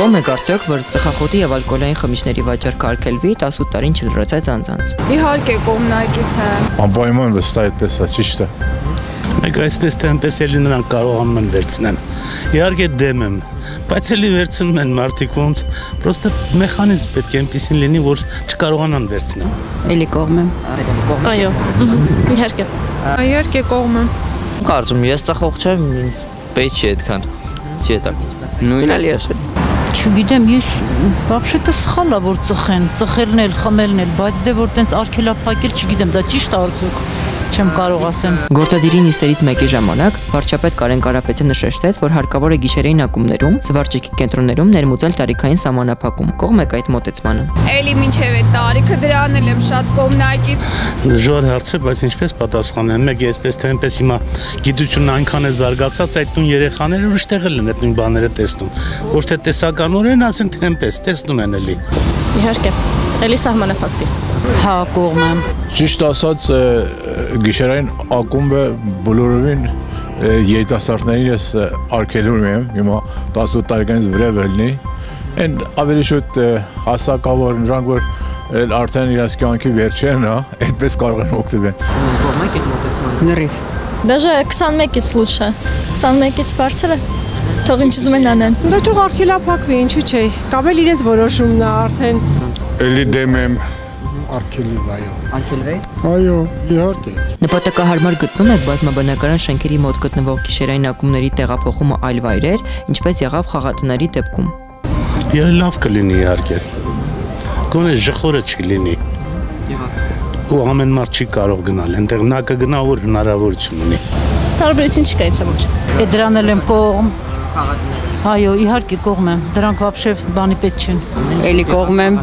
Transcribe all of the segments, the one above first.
Կողմ եք արդյոք, որ ծխախոտի եւ ալկոհոլային խմիչքների վաճառքը արգելվի 18 տարին չլրացած անձանց։ Իհարկե կողմնակից եմ։ Անպայման վստահ այդպես է, ճիշտ է։ Մեկ այսպես թե այնպես էլի նրանք կարողանում են վերցնեն։ Իհարկե դեմ եմ, բայց էլի վերցնում են մարդիկ ոնց, պրոստը մեխանիզմ պետք է այնպեսին լինի, որ չկարողանան վերցնել։ Էլի կողմ եմ։ Այո, իհարկե։ Իհարկե կողմ եմ։ Կարծում ես ծախող չեմ, ինձ պետք չի այդքան։ Չի դա։ Նույնն էլի ասել։ Չգիտեմ, ես բաբշետը սխալ է որ ծխեն, ծխելն էլ, խմելն էլ, բայց դե որ տենց արկելափակել, չգիտեմ, դա ճիշտ է արդյոք չեմ կարող ասեմ։ Գործադիրի նիստերից մեկի ժամանակ վարչապետ Կարեն Կարապետյանը նշեցրեց, որ հարկավոր է գիշերային ակումբներում, զվարճքի կենտրոններում ներմուծել տարիքային սահմանափակում։ Կողմ եք այդ մոտեցմանը։ Էլի մինչև այդ տարիքը դրանել եմ շատ կողմնակից։ Դժվար հարց է, բայց ինչպես պատասխանեմ։ Մեկ էսպես թե այնպես հիմա գիտությունն այնքան է զարգացած, այդ տուն երեխաները ուրիշ տեղել են այդ նույն բաները տեսնում։ Ոչ թե տեսականորեն, ասենք թե այնպես տեսնում են էլի։ Իհարկե։ Էլի սահմանափակվի։ Հա, կողմ եմ։ Ճիշտ ասած, գիշերային ակումբը բոլորովին երիտասարդներին ես արգելում եմ, հիմա 18 տարեկանից վրա վերլնի։ Այն ավելի շուտ հասակավոր նրանք որ արդեն իրաց կյանքի վերջերն է, այդպես կարող են օգտվեն։ Կողմակ այդ մոտեցման։ Նռիվ։ Դաժե 21-ից լուրջ է։ 21-ից բարձր է թող ինչ ուզում են անեն։ Դա թող արքելափակվի, ինչու՞ չէ։ Կամ էլ իրենց որոշումն է արդեն։ Էլի դեմ եմ արգելիվ այո։ Արգելվե։ Այո, իհարկե։ Նպատակահարմար գտնում եք բազմաբնակարան շենքերի մոտ գտնվող գիշերային ակումբների տեղափոխումը այլ վայրեր, ինչպես եղավ խաղատների դեպքում։ Եվ լավ կլինի իհարկե։ Գոնե ժխորը չի լինի։ Ու ամեն մարդ չի կարող գնալ, այնտեղ նա կգնա, որ հնարավորություն ունի։ Տարբերություն չկա ինձ համար։ Է դրանել եմ կողմ։ Այո, իհարկե կողմ եմ։ Դրանք вообще բանի պետք չեն։ Էլի կողմ եմ։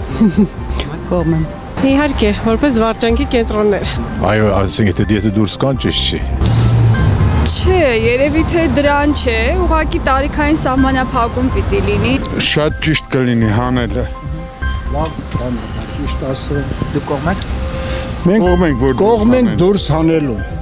Կողմ եմ։ Իհարկե, որպես վարճանքի կենտրոններ։ Այո, ասենք եթե դիետը դուրս կան, ճիշտ չի։ Չէ, երևի թե դրան չէ, ուղղակի տարիքային սահմանափակում պիտի լինի։ Շատ ճիշտ կլինի հանելը։ Լավ, ճիշտ ասել։ Դուք կողմ եք։ Մենք Կողմ ենք որ կողմ ենք դուրս հանելու։